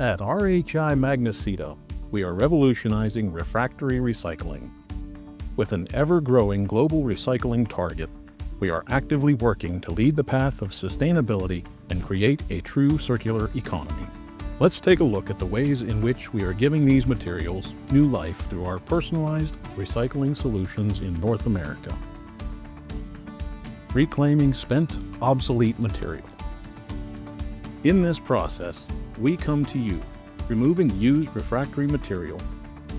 At RHI Magnesita, we are revolutionizing refractory recycling. With an ever-growing global recycling target, we are actively working to lead the path of sustainability and create a true circular economy. Let's take a look at the ways in which we are giving these materials new life through our personalized recycling solutions in North America. Reclaiming spent, obsolete material. In this process, we come to you, removing used refractory material,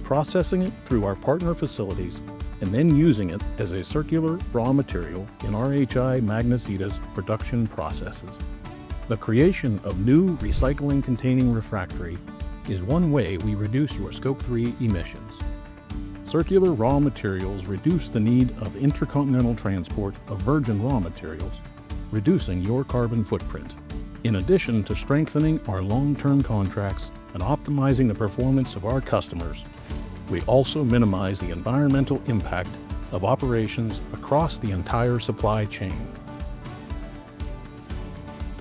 processing it through our partner facilities, and then using it as a circular raw material in RHI Magnesita's production processes. The creation of new recycling-containing refractory is one way we reduce your Scope 3 emissions. Circular raw materials reduce the need of intercontinental transport of virgin raw materials, reducing your carbon footprint. In addition to strengthening our long-term contracts and optimizing the performance of our customers, we also minimize the environmental impact of operations across the entire supply chain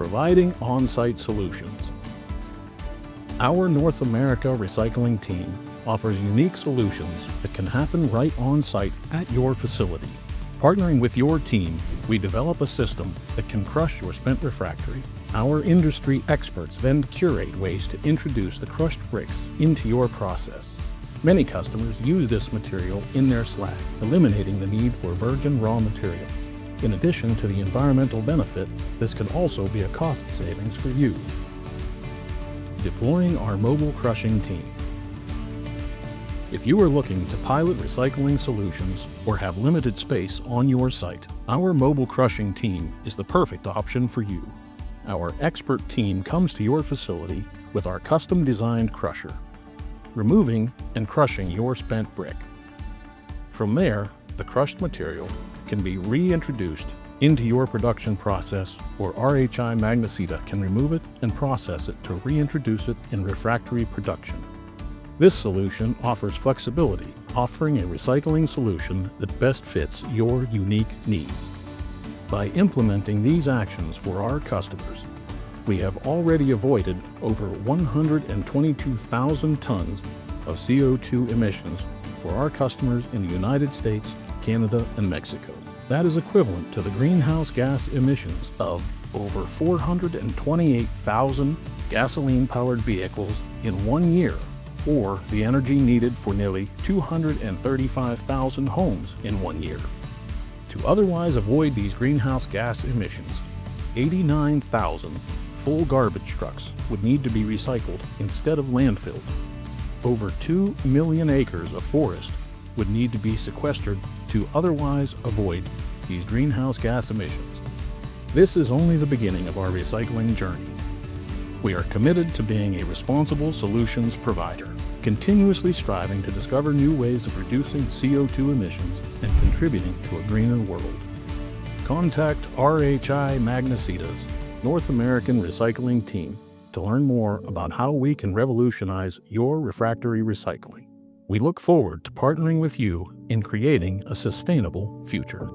providing on-site solutions. Our North America recycling team offers unique solutions that can happen right on-site at your facility. Partnering with your team, we develop a system that can crush your spent refractory. Our industry experts then curate ways to introduce the crushed bricks into your process. Many customers use this material in their slag, eliminating the need for virgin raw material. In addition to the environmental benefit, this can also be a cost savings for you. Deploying our mobile crushing team. If you are looking to pilot recycling solutions or have limited space on your site, our mobile crushing team is the perfect option for you. Our expert team comes to your facility with our custom-designed crusher, removing and crushing your spent brick. From there, the crushed material can be reintroduced into your production process or RHI Magnesita can remove it and process it to reintroduce it in refractory production. This solution offers flexibility, offering a recycling solution that best fits your unique needs. By implementing these actions for our customers, we have already avoided over 122,000 tons of CO2 emissions for our customers in the United States, Canada, and Mexico. That is equivalent to the greenhouse gas emissions of over 428,000 gasoline-powered vehicles in one year, or the energy needed for nearly 235,000 homes in one year. To otherwise avoid these greenhouse gas emissions, 89,000 full garbage trucks would need to be recycled instead of landfilled. Over 2 million acres of forest would need to be sequestered to otherwise avoid these greenhouse gas emissions. This is only the beginning of our recycling journey. We are committed to being a responsible solutions provider, continuously striving to discover new ways of reducing CO2 emissions and contributing to a greener world. Contact RHI Magnesita's North American Recycling Team to learn more about how we can revolutionize your refractory recycling. We look forward to partnering with you in creating a sustainable future.